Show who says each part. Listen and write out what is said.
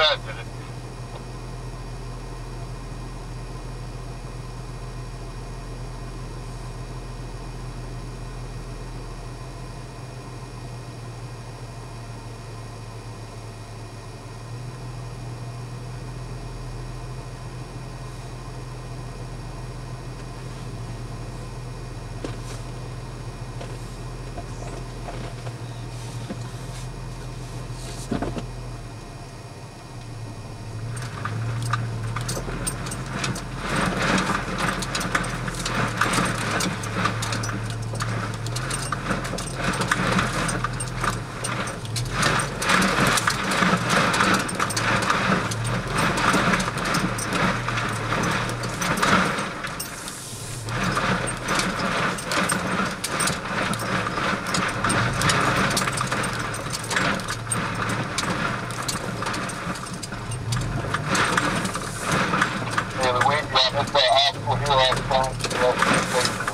Speaker 1: bad.
Speaker 2: travel for an obstacle here on the phone.